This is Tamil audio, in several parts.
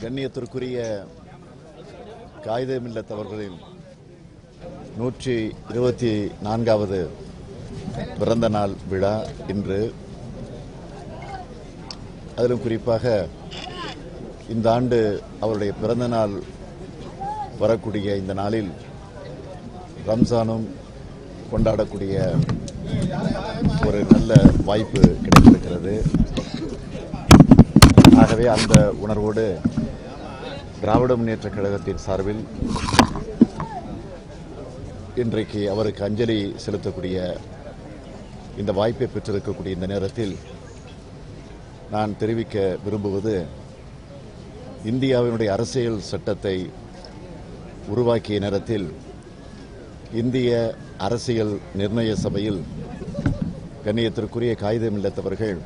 கண்ணியத்திற்குரிய காகிதமில்லத்தவர்களின் நூற்றி இருபத்தி நான்காவது பிறந்த நாள் விழா இன்று. அதிலும் குறிப்பாக இந்த ஆண்டு அவருடைய பிறந்த நாள் வரக்கூடிய இந்த நாளில் ரம்ஜானும் கொண்டாடக்கூடிய ஒரு நல்ல வாய்ப்பு கிடைத்திருக்கிறது. ஆகவே அந்த உணர்வோடு திராவிட முன்னேற்ற கழகத்தின் சார்பில் இன்றைக்கு அவருக்கு அஞ்சலி செலுத்தக்கூடிய இந்த வாய்ப்பை பெற்றிருக்கக்கூடிய இந்த நேரத்தில் நான் தெரிவிக்க விரும்புவது இந்தியாவினுடைய அரசியல் சட்டத்தை உருவாக்கிய நேரத்தில் இந்திய அரசியல் நிர்ணய சபையில் கண்ணியத்திற்குரிய காகிதம் இல்லத்தவர்கள்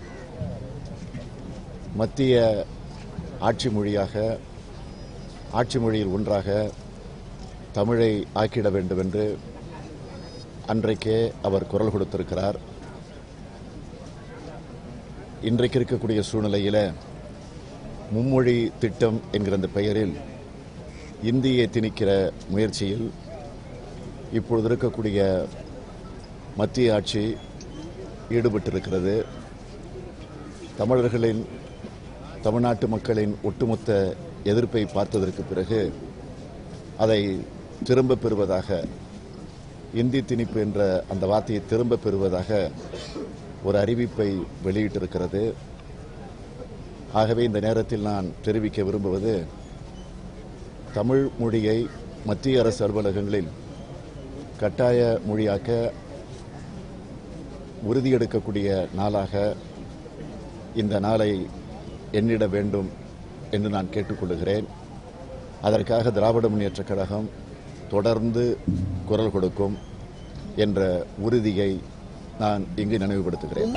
மத்திய ஆட்சி மொழியாக ஆட்சி மொழியில் ஒன்றாக தமிழை ஆக்கிட வேண்டும் என்று அன்றைக்கே அவர் குரல் கொடுத்திருக்கிறார். இன்றைக்கு இருக்கக்கூடிய சூழ்நிலையில் மும்மொழி திட்டம் என்கிற அந்த பெயரில் இந்தியை திணிக்கிற முயற்சியில் இப்பொழுது இருக்கக்கூடிய மத்திய ஆட்சி ஈடுபட்டிருக்கிறது. தமிழர்களின் தமிழ்நாட்டு மக்களின் ஒட்டுமொத்த எதிர்ப்பை பார்த்ததற்கு பிறகு அதை திரும்ப பெறுவதாக இந்தி திணிப்பு என்ற அந்த வார்த்தையை திரும்ப பெறுவதாக ஒரு அறிவிப்பை வெளியிட்டிருக்கிறது. ஆகவே இந்த நேரத்தில் நான் தெரிவிக்க விரும்புவது தமிழ் மொழியை மத்திய அரசு அலுவலகங்களில் கட்டாய மொழியாக்க உறுதியெடுக்கக்கூடிய நாளாக இந்த நாளை எண்ணிட வேண்டும் என்று நான் கேட்டுக்கொள்கிறேன் அதற்காக திராவிட முன்னேற்றக் கழகம் தொடர்ந்து குரல் கொடுக்கும் என்ற உறுதியை நான் இங்கு நினைவுபடுத்துகிறேன்.